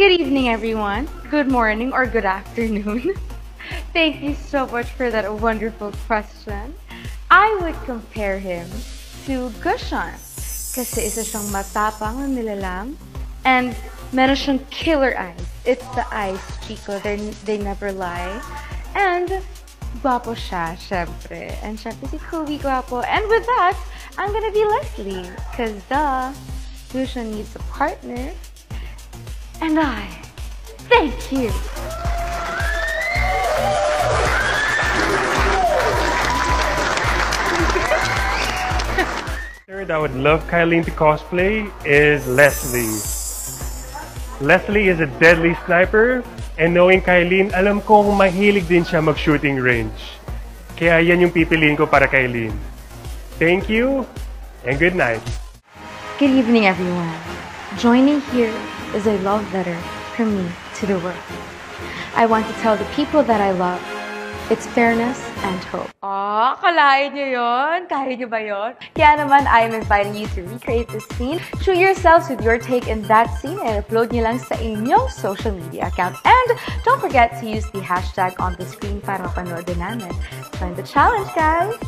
Good evening, everyone. Good morning or good afternoon. Thank you so much for that wonderful question. I would compare him to Gusion. Kasi isa siyang matapang na nilalang and meron siyang killer eyes. It's the eyes, Chico. They're, they never lie. And guapo siya, syempre. And syempre si Kobe guapo. And with that, I'm gonna be Lesley. Cause duh, Gusion needs a partner. And I thank you. Third, I would love Kyline to cosplay is Lesley. Lesley is a deadly sniper and knowing Kyline, alam kong mahilig din siya mag-shooting range. Kaya yan yung pipiliin ko para Kyline. Thank you and good night. Good evening, everyone. Joining here is a love letter from me to the world. I want to tell the people that I love it's fairness and hope. Ah, kalain niyo yon? Kaya niyo ba? Kaya naman, I am inviting you to recreate this scene. Shoot yourselves with your take in that scene and upload niyo lang sa inyong social media account. And don't forget to use the hashtag on the screen para mapanood din namin. Join the challenge, guys!